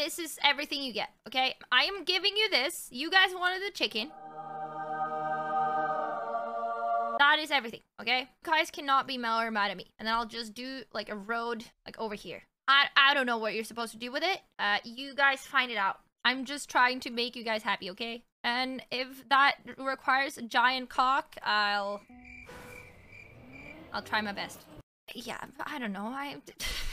this is everything you get, okay? I am giving you this. You guys wanted the chicken. That is everything, okay? You guys cannot be mad or mad at me. And then I'll just do like a road like over here. I, I don't know what you're supposed to do with it. Uh, you guys find it out. I'm just trying to make you guys happy, okay? And if that requires a giant cock, I'll... I'll try my best. Yeah, I don't know. I,